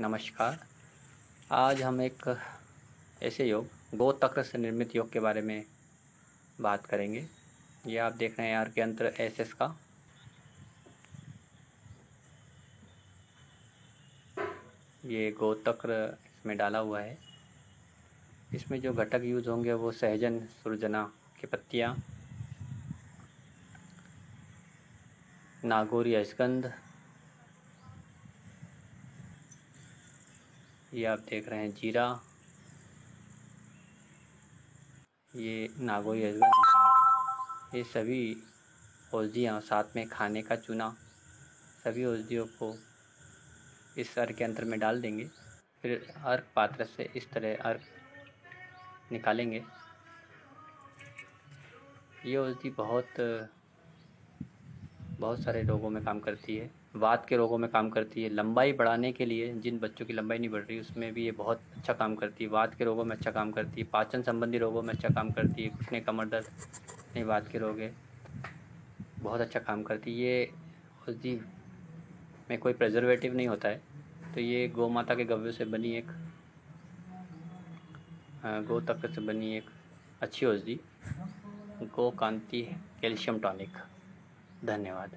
नमस्कार। आज हम एक ऐसे योग, गो तक्र से निर्मित योग के बारे में बात करेंगे। ये आप देख रहे हैं यार के अंतर एस एस का। ये गोतक्र इसमें डाला हुआ है। इसमें जो घटक यूज़ होंगे वो सहजन, सुरजना की पत्तियाँ नागौरी अजगंध ये आप देख रहे हैं जीरा। ये नागोई अजगन ये सभी औषधियाँ साथ में खाने का चूना। सभी औषधियों को इस अर्घ के अंतर में डाल देंगे। फिर अर्घ पात्र से इस तरह अर्घ निकालेंगे। ये औषधि बहुत बहुत सारे रोगों में काम करती है। वात के रोगों में काम करती है। लंबाई बढ़ाने के लिए जिन बच्चों की लंबाई नहीं बढ़ रही, उसमें भी ये बहुत अच्छा काम करती है। वात के रोगों में अच्छा काम करती है। पाचन संबंधी रोगों में अच्छा काम करती है। घुटने कमर दर्द नहीं वात के रोग है बहुत अच्छा काम करती है। ये औषधि में कोई प्रिजर्वेटिव नहीं होता है। तो ये गौ माता के गव्य से बनी एक गौ तक से बनी एक अच्छी औषधि। गो कांति, कैल्शियम टॉनिक। धन्यवाद